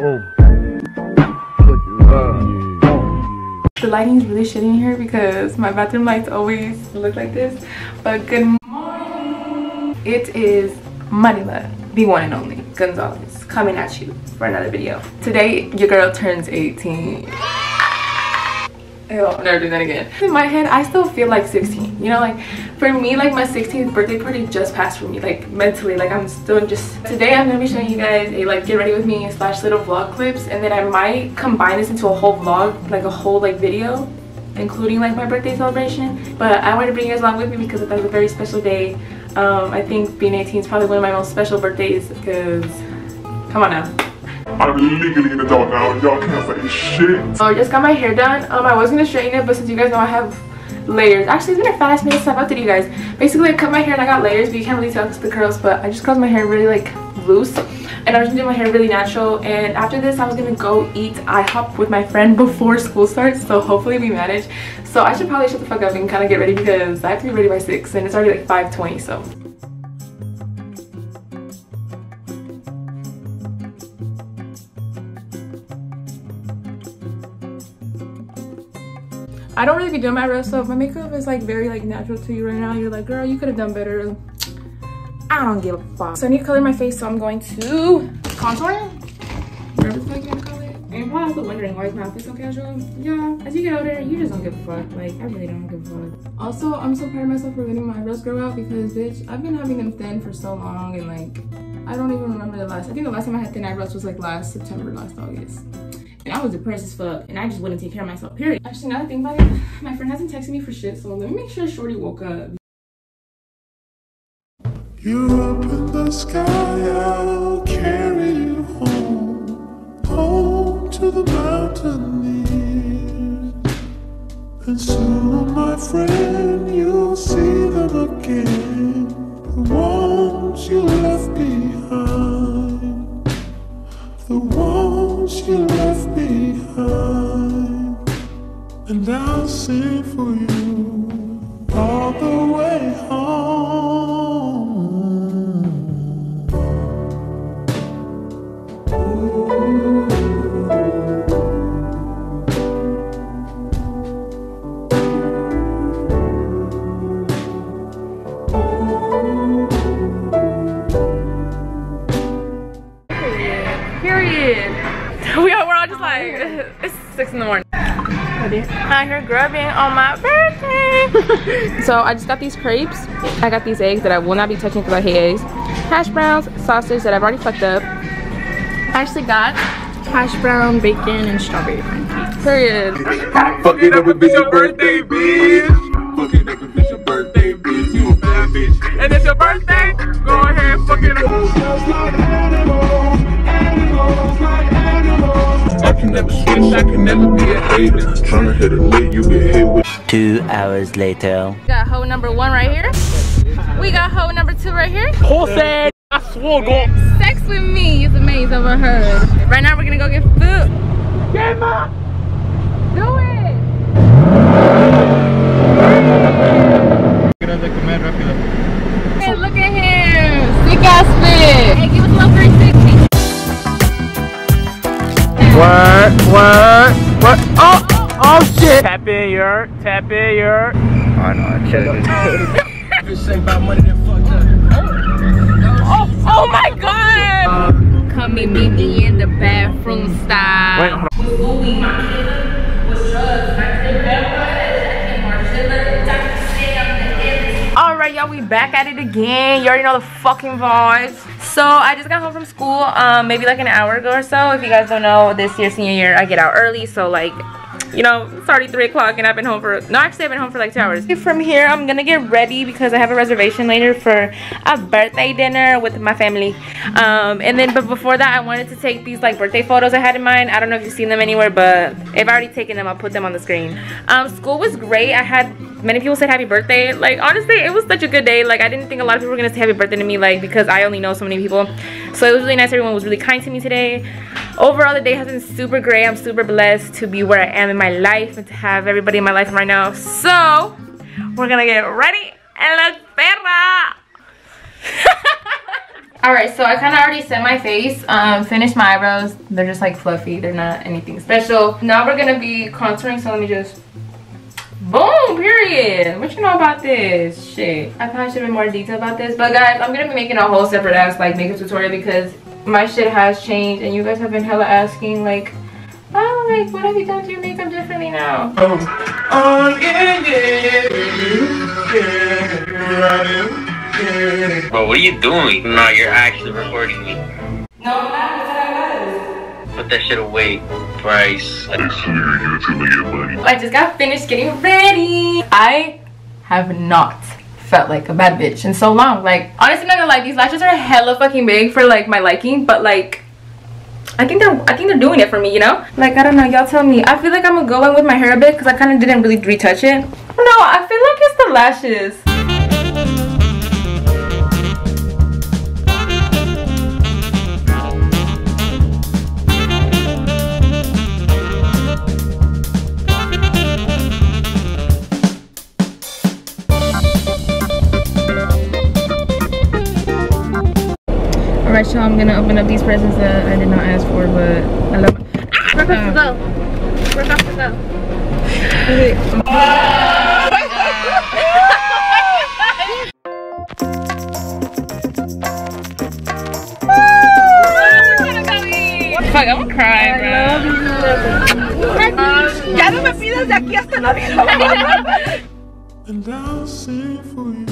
The lighting is really shitty in here because my bathroom lights always look like this. But good morning. It is Mariela, the one and only Gonzalez, coming at you for another video. Today, your girl turns 18. Ew, I'll never do that again. In my head, I still feel like 16. You know, like for me, like my 16th birthday party just passed for me. Like mentally, like I'm still just. Today, I'm gonna be showing you guys a like get ready with me slash little vlog clips, and then I might combine this into a whole vlog, like a whole like video, including like my birthday celebration. But I wanted to bring you guys along with me because it's a very special day. Um, I think being 18 is probably one of my most special birthdays because, come on now. I'm legally an adult now. Y'all can't say shit. So I just got my hair done. Um, I was gonna straighten it, but since you guys know I have layers. Actually, it's been a fast minute since I've updated you guys. Basically, I cut my hair and I got layers, but you can't really tell because the curls. But I just curled my hair really like loose, and I was gonna do my hair really natural. And after this, I was gonna go eat IHOP with my friend before school starts. So hopefully we manage. So I should probably shut the fuck up and kind of get ready because I have to be ready by six, and it's already like 5:20. So. I don't really be doing my real stuff. My makeup is like very like natural to you right now. You're like, girl, you could have done better. I don't give a fuck. So I need to color my face, so I'm going to contour. Nervous like color. And you're probably also wondering why is my outfit so casual. Yeah, as you get older, you just don't give a fuck. Like, I really don't give a fuck. Also, I'm so proud of myself for letting my eyebrows grow out because, bitch, I've been having them thin for so long and like, I don't even remember the last. I think the last time I had thin eyebrows was like last September, last August and I was depressed as fuck, and I just wouldn't take care of myself, period. Actually, now that I think about it, my friend hasn't texted me for shit, so let me make sure Shorty woke up. You're up in the sky, I'll carry you home, home to the mountain And soon, my friend, you'll see them again, the ones you left And I'll sing for you all the way home. Period. We are, we're all just like, it's six in the morning. Out here grubbing on my birthday. so I just got these crepes. I got these eggs that I will not be touching because I hate eggs. Hash browns, sausage that I've already fucked up. I actually got hash brown, bacon, and strawberry pancakes. Period. Fuck it up if it's your birthday, bitch. Fuck it up if it's your birthday, bitch. You a bad bitch. And it's your birthday? Go ahead, fuck it I can never switch, I can never be a hater. Tryna hit a lick, you get hit with. Two hours later. We got hoe number one right here. We got hoe number two right here. Jose, I swore, go. Sex with me is amazing overheard. Right now we're gonna go get food. Do it. What? What? What? Oh! Oh shit! Tap in your, tap in your. I know, I killed Oh, oh my god. Come and meet me in the bathroom style. Wait, hold on. Was moving my killer, was drugs, my Alright y'all, we back at it again. You already know the fucking vibes. So I just got home from school, um, maybe like an hour ago or so. If you guys don't know, this year, senior year, I get out early. So like, you know, it's already 3 o'clock and I've been home for, no, actually I've been home for like 2 hours. From here, I'm gonna get ready because I have a reservation later for a birthday dinner with my family. Um, and then, but before that, I wanted to take these like birthday photos I had in mind. I don't know if you've seen them anywhere, but if I've already taken them, I'll put them on the screen. Um, school was great. I had, many people said happy birthday. Like, honestly, it was such a good day. Like, I didn't think a lot of people were gonna say happy birthday to me, like, because I only know so many people. So it was really nice. Everyone was really kind to me today. Overall, the day has been super great. I'm super blessed to be where I am in my life and to have everybody in my life right now. So, we're gonna get ready and look perra. All right, so I kind of already set my face, um, finished my eyebrows. They're just like fluffy. They're not anything special. Now we're gonna be contouring, so let me just, boom, period. What you know about this? Shit, I probably should have been more detailed about this. But guys, I'm gonna be making a whole separate ass like makeup tutorial because my shit has changed and you guys have been hella asking like, oh, like what have you done to your makeup differently now? Oh, oh yeah, yeah, yeah, yeah, yeah. Bro, what are you doing? No, you're actually recording me. No, I'm not. I said I was. Put that shit away, Bryce. I swear you're gonna tell me your money. I just got finished getting ready. I have not felt like a bad bitch in so long. Like, honestly, I'm not gonna lie, these lashes are hella fucking big for like my liking, but like, I think they're I think they're doing it for me, you know? Like, I don't know, y'all tell me. I feel like I'm gonna go in with my hair a bit because I kind of didn't really retouch it. No, I feel like it's the lashes. Alright, y'all, I'm gonna open up these presents that I did not ask for, but I love We're ah, about um, to go. We're about to go. Fuck, I'm gonna cry, bro. And I'll sing for you